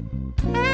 Bye.